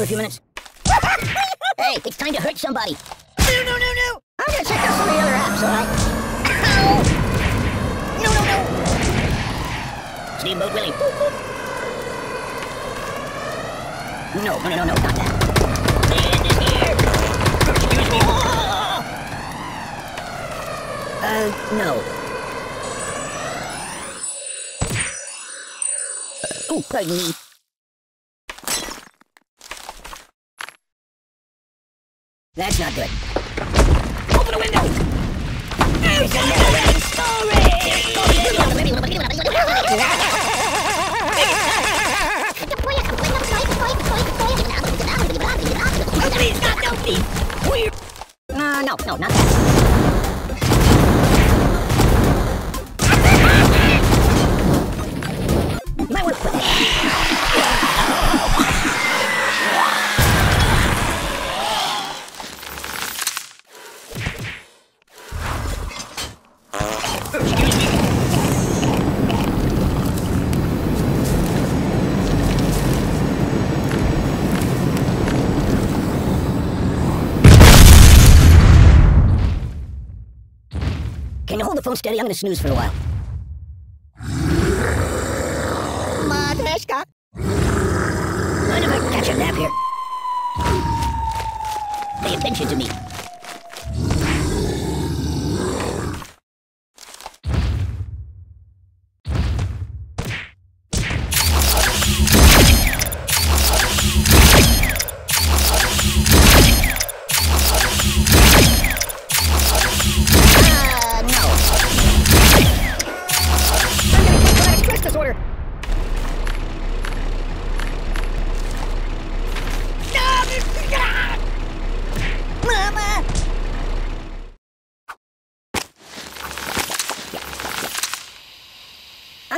for a few minutes? hey, it's time to hurt somebody. No, no, no, no! I'm gonna check out some of the other apps, alright? Ow! No, no, no! Steamboat Willie. No, no, no, no, no, not that. Land is here. Excuse me. Uh, no. Oh, pardon me. That's not good. Open the window! It's a never-ending Oh, please, God, no, please! We're... No, no, no, not that. Can you hold the phone steady? I'm gonna snooze for a while. Matryoshka! Mind if I catch a nap here? Pay attention to me.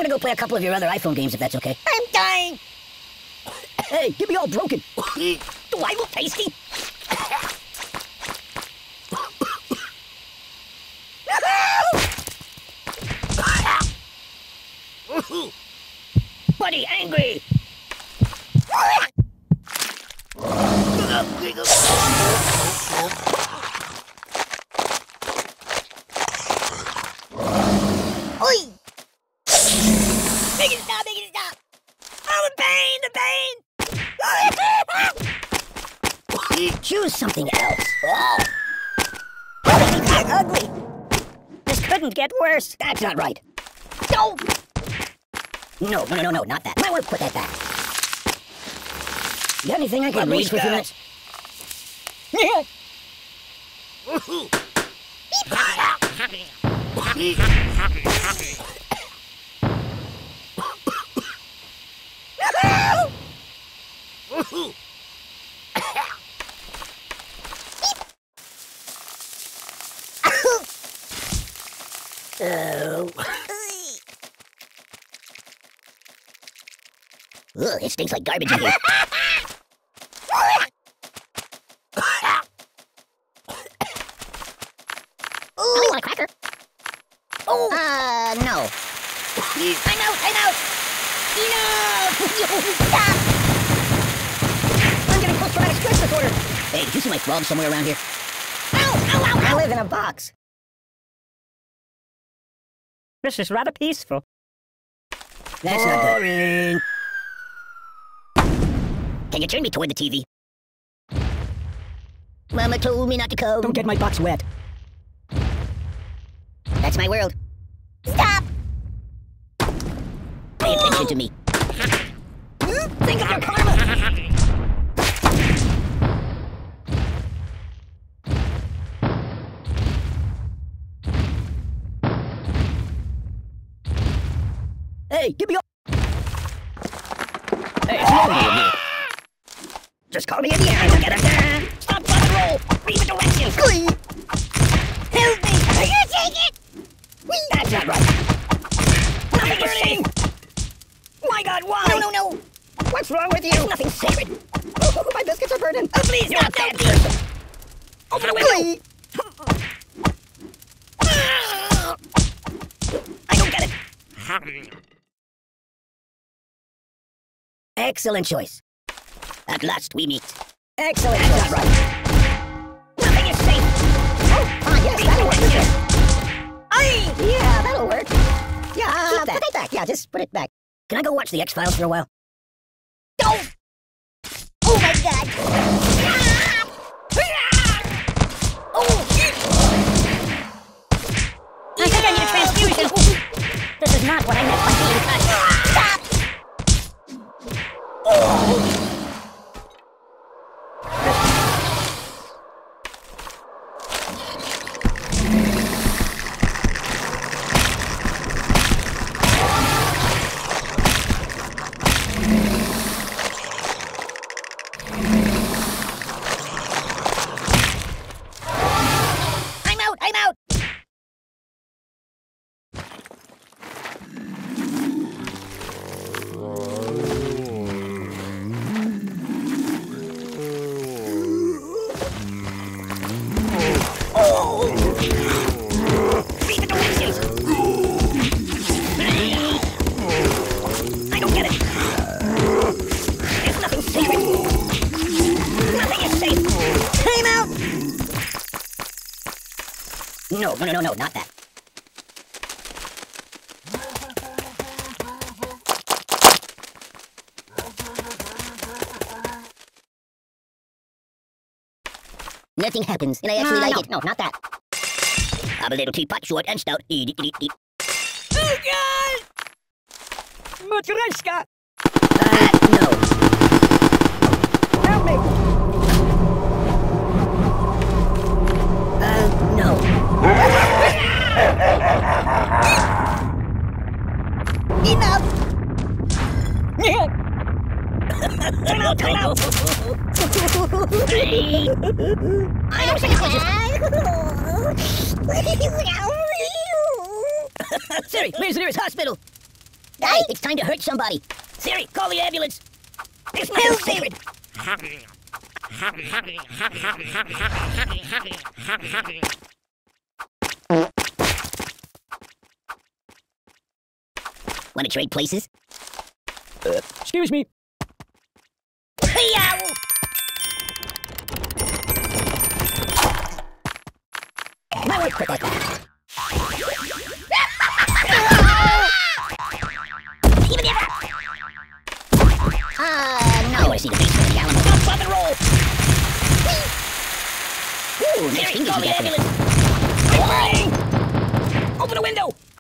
Gonna go play a couple of your other iPhone games if that's okay. I'm dying! Hey, get me all broken. Do I look tasty? Buddy, angry. Make it stop, make it stop! Oh, the pain, the pain! Choose something else. Oh. That's ugly! This couldn't get worse. That's not right. No! No, no, no, no, no, not that. Want to put that back. You got anything I can read for a few minutes? Oh. Ugh, it stinks like garbage in here. Oh, want a cracker? Oh! Uh, no. I'm out, I'm out! Enough! Stop! I'm getting post-traumatic stress disorder. Hey, did you see my frog somewhere around here? Ow, ow, ow, I live in a box. This is rather peaceful. That's not good. Can you turn me toward the TV? Mama told me not to come. Don't get my box wet. That's my world. Stop! Pay attention to me. Think of your Hey, give me all. Hey, it's wrong with me. Just call me in the air and we'll get her. Stop, drop, and roll! Read the directions! Glee. Help me! Are you take it? That's not right. Nothing is safe! My God, why? No, no, no! What's wrong with you? Nothing sacred. Oh, my biscuits are burning. Oh, please, You're a bad person. Open the window! Glee. I don't get it! Hmm. Excellent choice. At last we meet. Excellent job, Brian. Nothing is safe. Oh, ah, yes, that'll work. Aye! Yeah, that'll work. Yeah, Keep put that. it back. Yeah, just put it back. Can I go watch the X-Files for a while? Oh! Oh my god! Oh! I think I need a transfusion. This is not what I meant by being touched. I'm No, no, no, no, no, not that. Nothing happens, and I actually Uh, like no, it. no, not that. I'm a little teapot, short and stout. Eat, eat, eat, eat. Oh god! Matryoshka! Uh, no. Help me! Enough! Time out, time out! I know psychologist. Siri, where's the nearest hospital? Hey, it's time to hurt somebody. Siri, call the ambulance. There's nothing sacred. Want to trade places? Excuse me. My wife put that down. Even there! Uh, I want to see the basement of the Alamo. Jump, bump, and roll! Ooh, nice fingers call you got there.